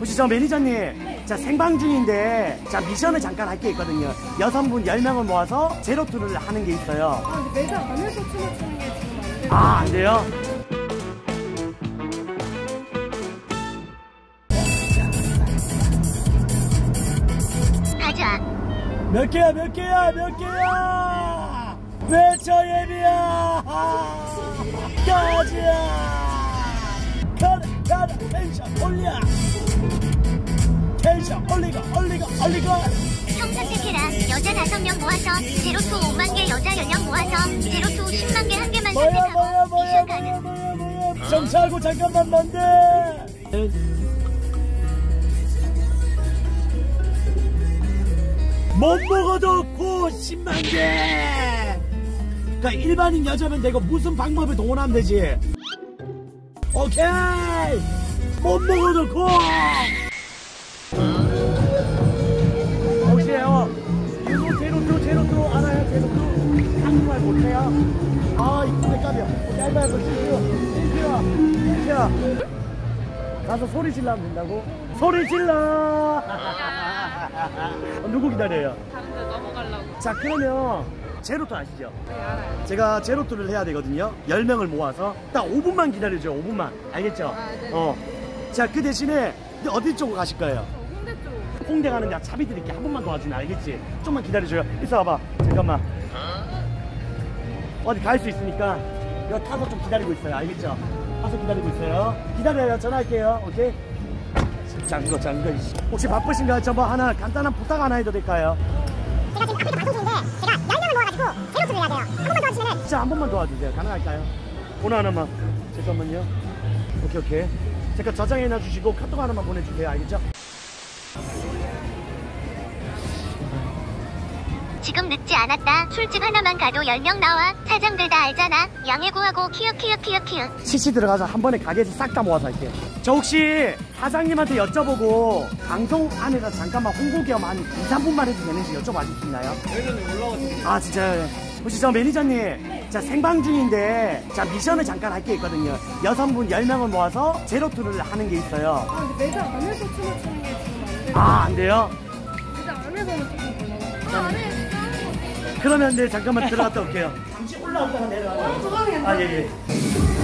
혹시 저 매니저님, 자 생방 중인데, 자 미션을 잠깐 할 게 있거든요. 여성분 10명을 모아서 제로투를 하는 게 있어요. 아, 근데 매장 안에서 춤을 추는 게 지금 안 돼요. 아, 안 돼요? 가자. 몇 개야, 몇 개야, 몇 개야! 외쳐 예비야! 가자! 가라, 가라, 텐션 올려! 올리고, 올리고, 올리고! 형 선택해라. 여자 5명 모아서 제로투 5만 개, 여자 10명 모아서 제로투 10만 개 한 개만 뭐야, 선택하고 뭐야, 뭐야, 미션 뭐야, 가능. 뭐야, 뭐야. 정차하고 잠깐만 뭔데? 못 먹어도 고 10만 개! 그러니까 일반인 여자면 되고 무슨 방법을 동원하면 되지? 오케이! 못 먹어도 고! 혹시요? 이거 제로투 제로투 알아요? 제로투? 한국말 못해요? 아 이쁘네 까며 짧아서 실수 실수야 실수야 가서 소리 질러 하면 된다고? 소리 질러! 어, 누구 기다려요? 다른 데 넘어가려고. 자 그러면 제로투 아시죠? 네, 알아요. 제가 제로투를 해야 되거든요 10명을 모아서 딱 5분만 기다려줘요 5분만 알겠죠? 아, 네. 어. 자 그 대신에 어디 쪽으로 가실 거예요? 저 홍대 쪽. 홍대 가는 데 차비 드릴게 한 번만 도와주면 알겠지? 좀만 기다려줘요 있어 봐봐 잠깐만 어디 갈 수 있으니까 이거 타서 좀 기다리고 있어요 알겠죠? 타서 기다리고 있어요 기다려요 전화할게요 오케이? 짱거 짱거 이씨. 혹시 바쁘신가요? 저뭐 하나 간단한 부탁 하나 해도 될까요? 제가 지금 카페 방송 중인데 제가 10명을 모아가지고 제로투를 해야 돼요. 한 번만 도와주시면 진짜 한 번만 도와주세요 가능할까요? 번호 하나만 잠깐만요 오케이 오케이 잠깐 저장해 놔 주시고 카톡 하나만 보내주세요 알겠죠? 지금 늦지 않았다. 술집 하나만 가도 10명 나와. 사장들 다 알잖아. 양해 구하고 키읔 키읔 키읔 키읔. CC 들어가서 한 번에 가게에서 싹 다 모아서 할게요. 저 혹시 사장님한테 여쭤보고 방송 안에서 잠깐만 홍보 겸 한 2, 3분만 해도 되는지 여쭤봐 줄수 있나요? 아 진짜요? 혹시 저 매니저님 자 생방 중인데 자 미션을 잠깐 할 게 있거든요. 여성분 10명을 모아서 제로투를 하는 게 있어요. 아, 근데 매장 안에서 춤을 추는 게 지금 안 돼요. 아안 돼요? 매장 안에서는 조금 몰라요. 아, 안에? 그러면 네 잠깐만 들어갔다 올게요. 잠시 올라왔다가. 죄송해요. 아 예, 예. 네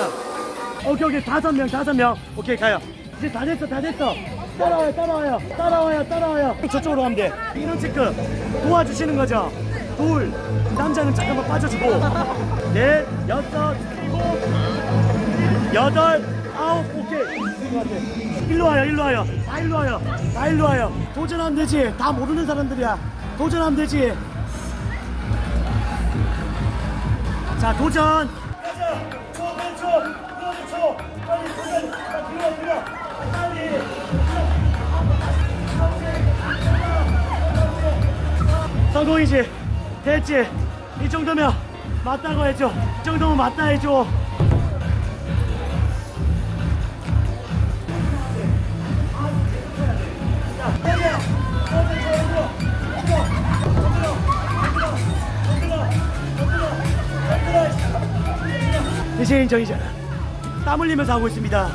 일어나. 오케이, 오케이, 다섯 명, 다섯 명. 오케이, 가요. 이제 다 됐어, 다 됐어. 따라와요, 따라와요, 따라와요, 따라와요. 저쪽으로 가면 돼. 인원 체크 도와주시는 거죠? 둘, 남자는 잠깐만 빠져주고. 넷, 여섯, 일곱, 여덟, 아홉, 오케이. 일로 와요, 일로 와요. 다 일로 와요. 다 일로 와요. 도전하면 되지. 다 모르는 사람들이야. 도전하면 되지. 자, 도전. 성공이지. 됐지. 이 정도면 맞다고 해줘. 이 정도면 맞다 해줘. 엎드려. 이제 인정이잖아. 땀 흘리면서 하고 있습니다.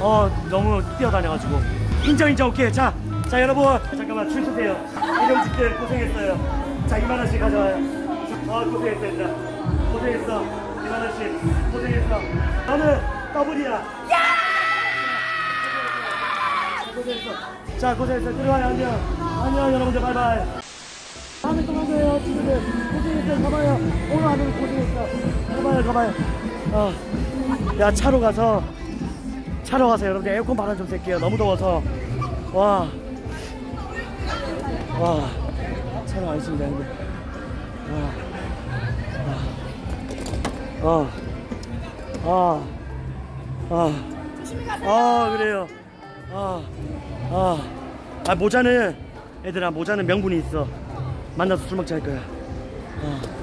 어, 너무 뛰어다녀가지고. 인정, 인정, 오케이. 자, 자, 여러분. 잠깐만, 줄 서세요. 이동직들 고생했어요. 자, 이만원씩 가져와요. 어, 고생했어, 얘들아. 고생했어. 이만원씩. 고생했어. 너는 더블이야. 야! 고생했어. 자, 고생했어. 들어와요, 안녕. 안녕, 여러분들. 바이바이. 만나요, 친구들. 고생했어요. 가봐요. 오늘 하루 고생했어. 가봐요, 가봐요. 어. 야, 차로 가서, 차로 가서 여러분들 에어컨 바람 좀 쐴게요. 너무 더워서. 와. 와. 차로 와 있습니다, 여러분. 와. 와. 어. 아. 아. 아, 그래요. 아. 아. 아 모자는 얘들아 모자는 명분이 있어 만나서 술 먹자 할 거야 어.